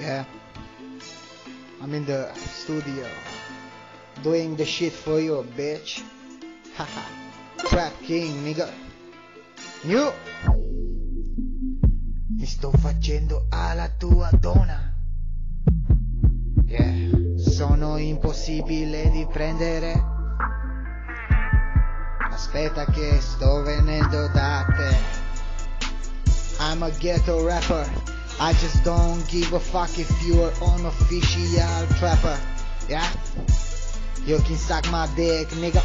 Yeah. I'm in the studio. Doing the shit for you, bitch. Haha. Trap King, nigga. New. Mi sto facendo alla tua donna. Yeah. Sono impossibile di prendere. Aspetta che sto venendo da te. I'm a ghetto rapper. I just don't give a fuck if you're unofficial trapper. Yeah? You can suck my dick, nigga.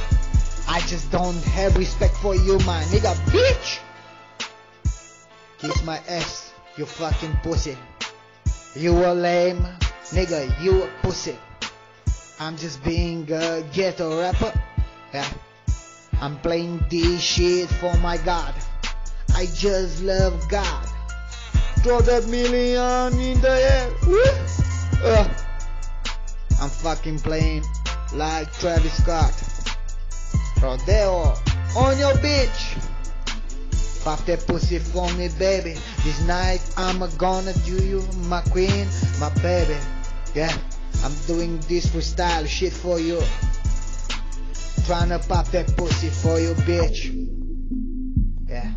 I just don't have respect for you, my nigga, bitch. Kiss my ass, you fucking pussy. You a lame, nigga, you a pussy. I'm just being a ghetto rapper. Yeah. I'm playing this shit for my God. I just love God. Throw that million in the air. Uh. I'm fucking playing like Travis Scott. Rodeo on your bitch. Pop that pussy for me, baby. This night I'm gonna do you, my queen, my baby. Yeah, I'm doing this freestyle shit for you. Tryna pop that pussy for you, bitch. Yeah,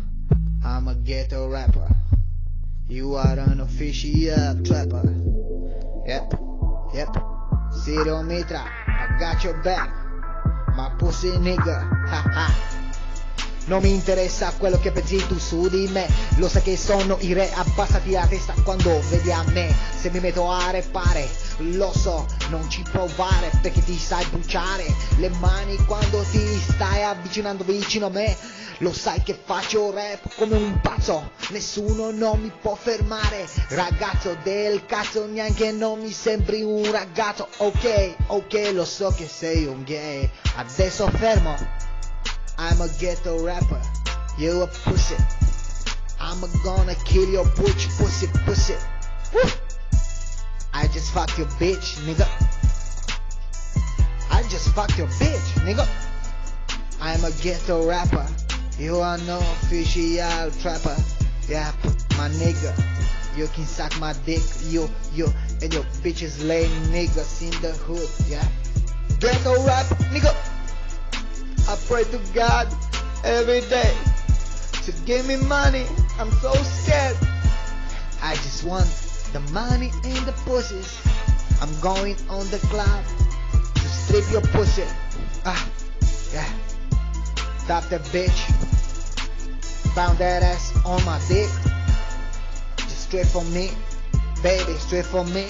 I'm a ghetto rapper. You are an official trapper. Yep, yep. Ciro Mitra, I got your back. My pussy nigga, haha. Non mi interessa quello che pensi tu su di me. Lo sai che sono il re, abbassati la testa quando vedi a me. Se mi metto a repare, lo so, non ci provare Perché ti sai bruciare le mani quando ti stai avvicinando vicino a me. Lo sai che faccio rap come un pazzo Nessuno non mi può fermare. Ragazzo del cazzo neanche non mi sembri un ragazzo. Ok, ok, lo so che sei un gay. Adesso fermo I'm a ghetto rapper, you a pussy. I'm a gonna kill your butch pussy pussy. Woo! I just fucked your bitch, nigga. I just fucked your bitch, nigga. I'm a ghetto rapper, you are no official trapper. Yeah, my nigga. You can suck my dick, you, you, and your bitches lame niggas in the hood, yeah. Ghetto rap, nigga. I pray to God every day to give me money. I'm so scared. I just want the money and the pussies. I'm going on the club to strip your pussy. Ah, yeah. Stop that bitch. Found that ass on my dick. Just straight for me, baby, straight for me.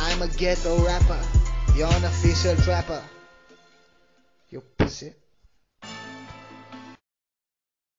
I'm a ghetto rapper. You're an official trapper. You pussy.